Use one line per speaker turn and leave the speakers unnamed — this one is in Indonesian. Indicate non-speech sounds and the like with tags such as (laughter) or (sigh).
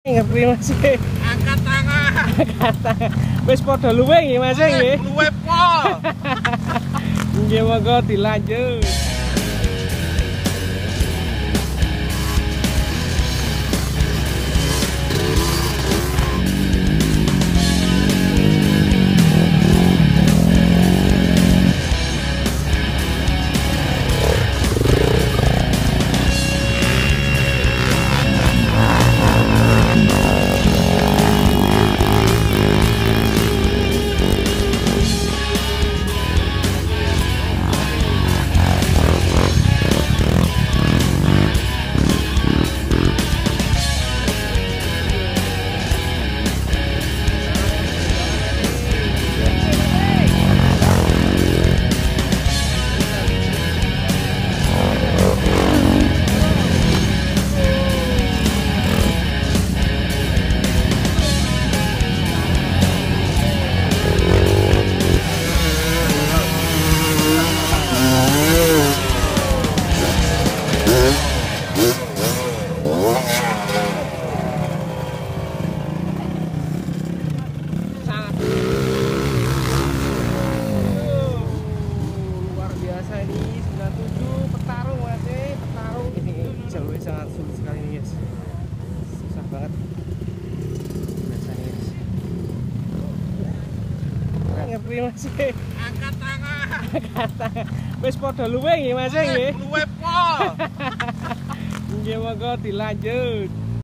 Ngerti Mas.
Angkat tangan.
Kata wis padha luwe nggih Mas nggih.
Luwe pol. (laughs)
Nggih monggo dilanjut. Banget biasanya guys ngerti mas. Eh
Angkat tangan.
kata wis padha luwe nggih mas nggih.
Luwe pol.
nggih monggo dilanjut